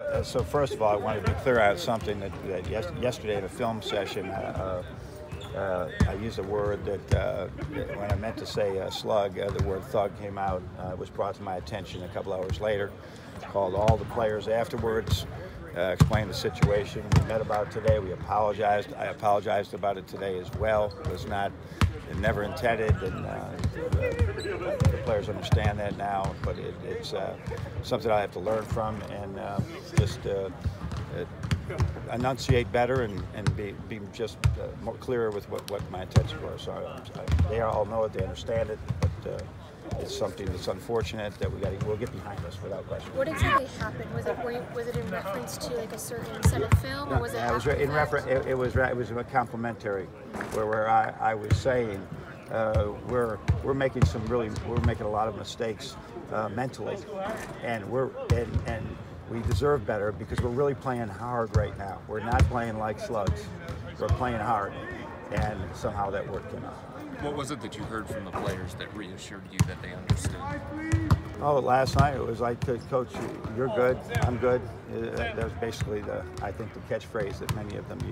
Uh, so first of all, I wanted to be clear out something that, that yes, yesterday in a film session, uh, uh, I used a word that uh, when I meant to say uh, slug, uh, the word thug came out. Uh, it was brought to my attention a couple hours later. Called all the players afterwards, explained the situation we met about today. We apologized. I apologized about it today as well. It was not never intended, and players understand that now. But it, it's something I have to learn from and just enunciate better and, and be, be just uh, more clearer with what, what my intentions were. So I, they all know it, they understand it, but uh, it's something that's unfortunate that we got we'll get behind us without question. What exactly happened? Was it you, was it in reference to like a certain set of film, or was it? It was in reference. It, it, was it was a complimentary, where where I, I was saying uh, we're we're making some really we're making a lot of mistakes uh, mentally, and we're and, and we deserve better because we're really playing hard right now. We're not playing like slugs. We're playing hard, and somehow that worked out. What was it that you heard from the players that reassured you that they understood? Oh, last night it was like, Coach, you're good, I'm good. Uh, that was basically the, I think, the catchphrase that many of them use.